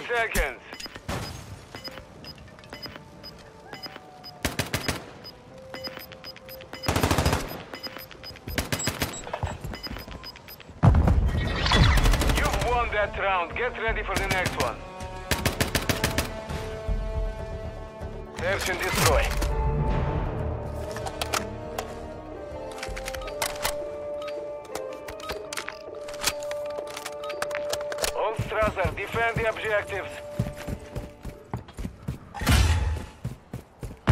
10 seconds. You've won that round. Get ready for the next one. Search and destroy. All Strasser, defend the objectives.